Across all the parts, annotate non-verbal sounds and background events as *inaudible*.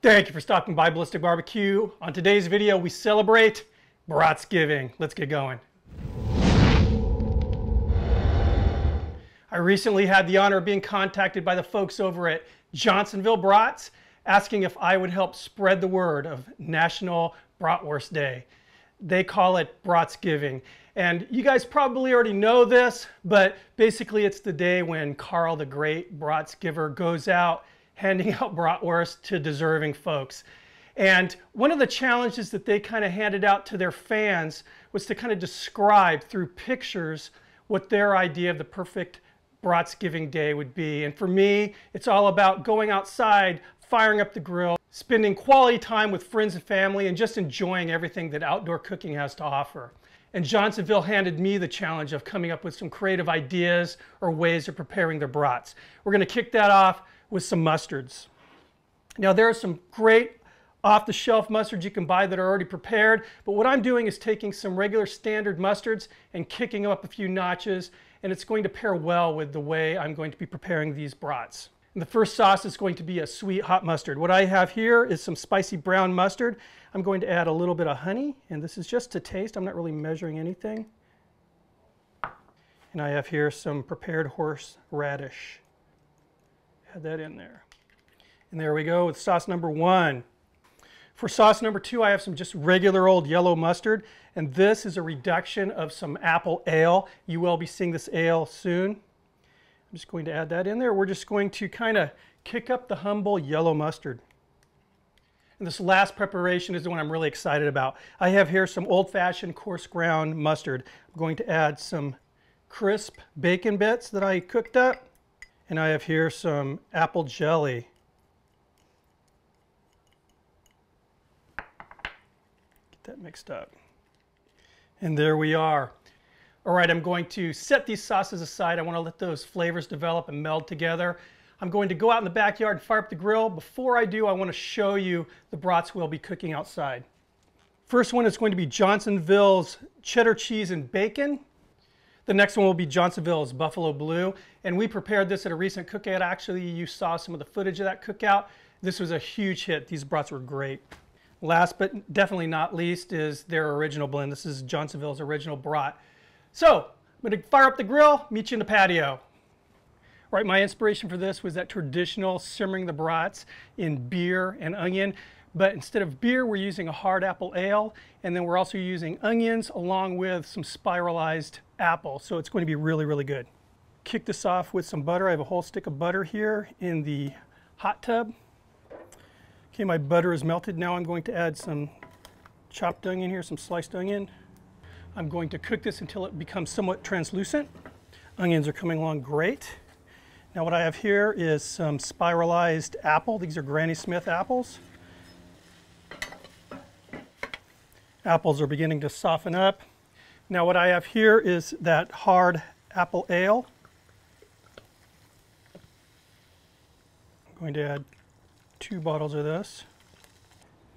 Thank you for stopping by Ballistic Barbecue. On today's video, we celebrate Bratsgiving. Let's get going. I recently had the honor of being contacted by the folks over at Johnsonville Brats asking if I would help spread the word of National Bratwurst Day. They call it Bratsgiving. And you guys probably already know this, but basically it's the day when Carl the Great Bratsgiver goes out handing *laughs* out bratwurst to deserving folks. And one of the challenges that they kind of handed out to their fans was to kind of describe through pictures what their idea of the perfect Bratsgiving day would be. And for me, it's all about going outside, firing up the grill, spending quality time with friends and family, and just enjoying everything that outdoor cooking has to offer. And Johnsonville handed me the challenge of coming up with some creative ideas or ways of preparing their brats. We're going to kick that off with some mustards. Now there are some great off-the-shelf mustards you can buy that are already prepared, but what I'm doing is taking some regular standard mustards and kicking them up a few notches, and it's going to pair well with the way I'm going to be preparing these brats. And the first sauce is going to be a sweet hot mustard. What I have here is some spicy brown mustard. I'm going to add a little bit of honey, and this is just to taste. I'm not really measuring anything. And I have here some prepared horseradish. Add that in there. And there we go with sauce number one. For sauce number two, I have some just regular old yellow mustard. And this is a reduction of some apple ale. You will be seeing this ale soon. I'm just going to add that in there. We're just going to kind of kick up the humble yellow mustard. And this last preparation is the one I'm really excited about. I have here some old-fashioned coarse ground mustard. I'm going to add some crisp bacon bits that I cooked up. And I have here some apple jelly. Get that mixed up. And there we are. All right, I'm going to set these sauces aside. I want to let those flavors develop and meld together. I'm going to go out in the backyard and fire up the grill. Before I do, I want to show you the brats we'll be cooking outside. First one is going to be Johnsonville's cheddar cheese and bacon. The next one will be Johnsonville's Buffalo Blue. And we prepared this at a recent cookout. Actually, you saw some of the footage of that cookout. This was a huge hit. These brats were great. Last but definitely not least is their original blend. This is Johnsonville's original brat. So, I'm to fire up the grill, meet you in the patio. Right, my inspiration for this was that traditional simmering the brats in beer and onion. But instead of beer, we're using a hard apple ale, and then we're also using onions along with some spiralized apple. So it's going to be really, really good. Kick this off with some butter. I have a whole stick of butter here in the hot tub. Okay, my butter is melted. Now I'm going to add some chopped onion here, some sliced onion. I'm going to cook this until it becomes somewhat translucent. Onions are coming along great. Now what I have here is some spiralized apple. These are Granny Smith apples. Apples are beginning to soften up. Now what I have here is that hard apple ale. I'm going to add two bottles of this.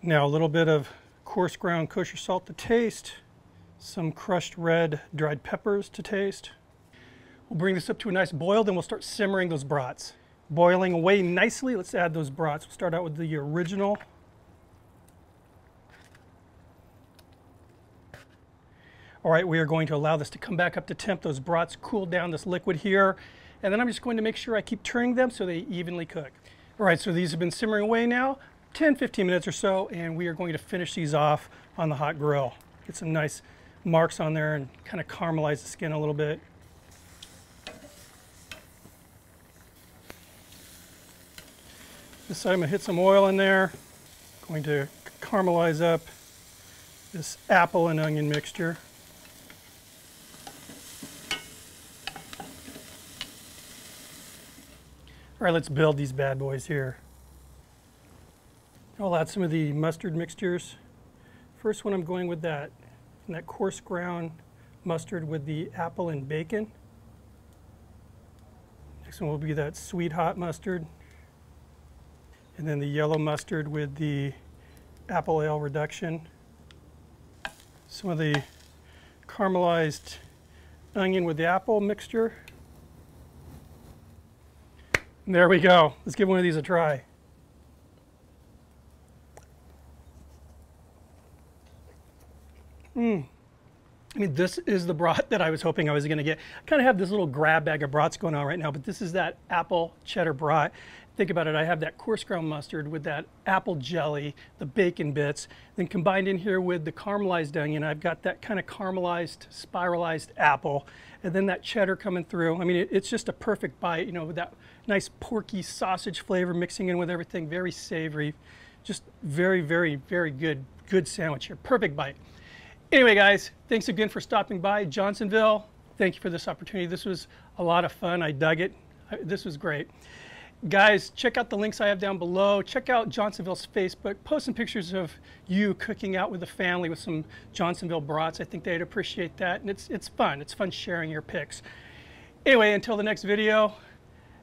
Now a little bit of coarse ground kosher salt to taste, some crushed red dried peppers to taste. We'll bring this up to a nice boil, then we'll start simmering those brats. Boiling away nicely, let's add those brats. We'll start out with the original All right, we are going to allow this to come back up to temp. Those brats cool down this liquid here. And then I'm just going to make sure I keep turning them so they evenly cook. All right, so these have been simmering away now, 10, 15 minutes or so, and we are going to finish these off on the hot grill. Get some nice marks on there and kind of caramelize the skin a little bit. This side I'm gonna hit some oil in there. Going to caramelize up this apple and onion mixture. All right, let's build these bad boys here. I'll add some of the mustard mixtures. First one I'm going with that, that coarse ground mustard with the apple and bacon. Next one will be that sweet hot mustard. And then the yellow mustard with the apple ale reduction. Some of the caramelized onion with the apple mixture. There we go. Let's give one of these a try. Mmm. I mean, this is the brat that I was hoping I was going to get. I kind of have this little grab bag of brats going on right now, but this is that apple cheddar brat. Think about it, I have that coarse ground mustard with that apple jelly, the bacon bits, then combined in here with the caramelized onion, I've got that kind of caramelized, spiralized apple, and then that cheddar coming through. I mean, it, it's just a perfect bite, you know, with that nice porky sausage flavor mixing in with everything, very savory. Just very, very, very good, good sandwich here. Perfect bite. Anyway, guys, thanks again for stopping by Johnsonville. Thank you for this opportunity. This was a lot of fun. I dug it. This was great. Guys, check out the links I have down below. Check out Johnsonville's Facebook. Post some pictures of you cooking out with the family with some Johnsonville brats. I think they'd appreciate that. And it's, it's fun. It's fun sharing your pics. Anyway, until the next video,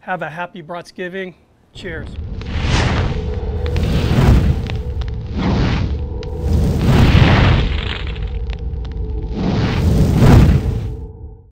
have a happy Bratsgiving. Cheers.